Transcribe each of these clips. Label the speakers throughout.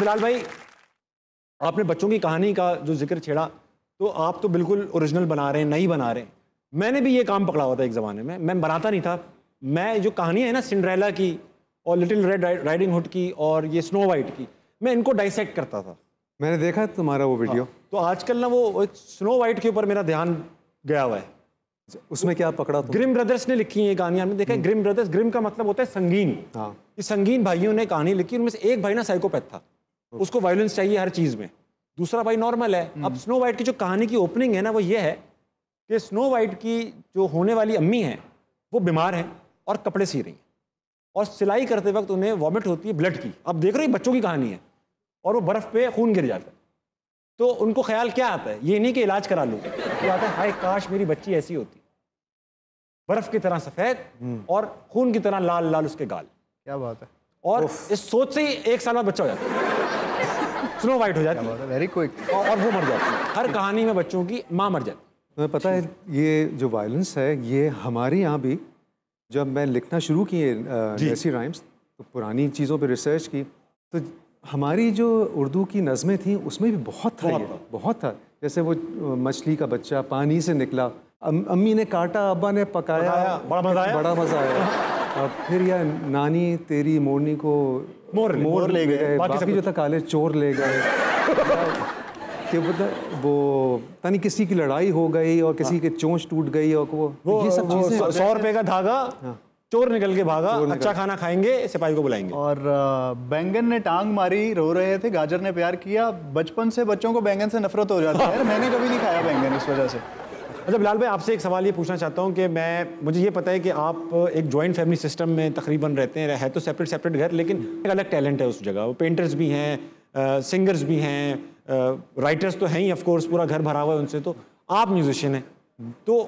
Speaker 1: बिलाल भाई आपने बच्चों की कहानी का जो ज़िक्र छेड़ा तो आप तो बिल्कुल ओरिजिनल बना रहे हैं नहीं बना रहे मैंने भी ये काम पकड़ा हुआ था एक ज़माने में मैं बनाता नहीं था। मैं जो कहानी है ना सिंड्रेला की और लिटिल रेड राइडिंग हुड की और ये स्नो वाइट की मैं इनको डाइसेक्ट करता था।
Speaker 2: मैंने देखा तुम्हारा वो वीडियो हाँ,
Speaker 1: तो आजकल ना वो स्नो वाइट के ऊपर मेरा ध्यान गया हुआ है।
Speaker 2: उसमें क्या पकड़ा
Speaker 1: ग्रिम ब्रदर्स ने लिखी है कहानी हमने देखा है? ग्रिम ब्रदर्स ग्रिम का मतलब होता है संगीन। हाँ। ये संगीन भाइयों ने कहानी लिखी उनमें से एक भाई ना साइकोपैथ था। उसको वायलेंस चाहिए हर चीज़ में। दूसरा भाई नॉर्मल है। अब स्नो वाइट की जो कहानी की ओपनिंग है ना वो ये है कि स्नो वाइट की जो होने वाली अम्मी है वो बीमार है और कपड़े सी रही हैं। और सिलाई करते वक्त उन्हें वॉमिट होती है ब्लड की। अब देख रहे बच्चों की कहानी है और वो बर्फ़ पे खून गिर जाता है। तो उनको ख्याल क्या आता है? ये नहीं कि इलाज करा लो। तो आता है हाय काश मेरी बच्ची ऐसी होती। बर्फ़ की तरह सफ़ेद हम्म। और खून की तरह लाल लाल उसके गाल।
Speaker 3: क्या बात है।
Speaker 1: और इस सोच से ही एक साल बाद बच्चा हो जाता है। स्नो वाइट हो जाती। है
Speaker 3: वेरी क्विक
Speaker 1: और वो मर जाती। है हर कहानी में बच्चों की माँ मर जाती।
Speaker 2: तुम्हें पता है ये जो वायलेंस है ये हमारे यहाँ भी जब मैं लिखना शुरू किए ऐसी राइम्स तो पुरानी चीज़ों पे रिसर्च की तो हमारी जो उर्दू की नज़में थी उसमें भी बहुत था बहुत, बहुत था। जैसे वो मछली का बच्चा पानी से निकला अम, अम्मी ने काटा अब्बा ने पकाया
Speaker 1: बड़ा मज़ा आया।
Speaker 2: बड़ा मज़ा आया। और फिर यह नानी तेरी मोरनी को
Speaker 1: मोर मोर ले गए
Speaker 2: बाकी जो था काले चोर ले गए। कि पता वो तनी किसी की लड़ाई हो गई और किसी हाँ। के चोंच टूट गई और वो,
Speaker 1: वो ये सब चीज़ें सौ रुपए का धागा हाँ। चोर निकल के भागा निकल अच्छा खाना खाएँगे सिपाही को बुलाएँगे।
Speaker 3: और बैंगन ने टांग मारी रो रहे थे गाजर ने प्यार किया बचपन से बच्चों को बैंगन से नफरत हो जाती है। मैंने कभी नहीं खाया बैंगन इस वजह से।
Speaker 1: अच्छा बिलाल भाई आपसे एक सवाल ये पूछना चाहता हूँ कि मैं, मुझे ये पता है कि आप एक जॉइंट फैमिली सिस्टम में तकरीबन रहते हैं है तो सेपरेट सेपरेट घर, लेकिन एक अलग टैलेंट है उस जगह। वो पेंटर्स भी हैं सिंगर्स भी हैं राइटर्स तो हैं ही ऑफकोर्स पूरा घर भरा हुआ है उनसे तो आप म्यूजिशियन हैं। तो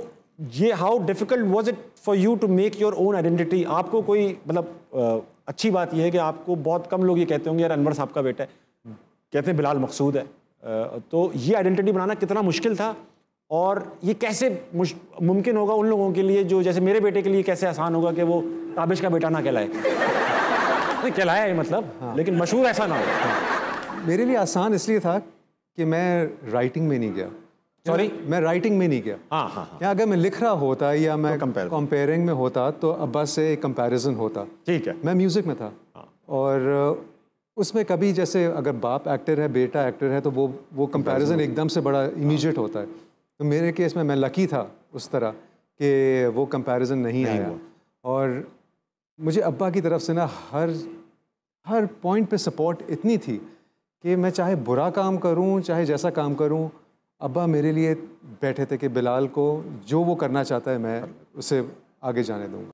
Speaker 1: ये how difficult was it for you to make your own identity आपको कोई मतलब अच्छी बात यह है कि आपको बहुत कम लोग ये कहते होंगे, यार, अनवर साहब का बेटा है। कहते हैं, बिलाल मकसूद है। तो ये आइडेंटिटी बनाना कितना मुश्किल था? और ये कैसे मुमकिन होगा उन लोगों के लिए जो जैसे मेरे बेटे के लिए कैसे आसान होगा कि वो ताबिश का बेटा ना कहलाए? नहीं कहलाया है मतलब हाँ। लेकिन मशहूर ऐसा ना हो। हाँ।
Speaker 2: मेरे लिए आसान इसलिए था कि मैं राइटिंग में नहीं गया।
Speaker 1: सॉरी
Speaker 2: मैं राइटिंग में नहीं गया।
Speaker 1: हाँ हाँ, हाँ।
Speaker 2: या अगर मैं लिख रहा होता या मैं कंपेयरिंग में होता तो अब्बास से कंपैरिजन होता।
Speaker 1: ठीक है।
Speaker 2: मैं म्यूज़िक में था। हाँ। और उसमें कभी जैसे अगर बाप एक्टर है बेटा एक्टर है तो वो वो कंपैरिजन एकदम से बड़ा इमीजिएट होता है। तो मेरे केस में मैं लकी था उस तरह कि वो कंपैरिजन नहीं, नहीं आया। और मुझे अब्बा की तरफ़ से ना हर हर पॉइंट पे सपोर्ट इतनी थी कि मैं चाहे बुरा काम करूँ चाहे जैसा काम करूँ अब्बा मेरे लिए बैठे थे कि बिलाल को जो वो करना चाहता है मैं उसे आगे जाने दूँगा।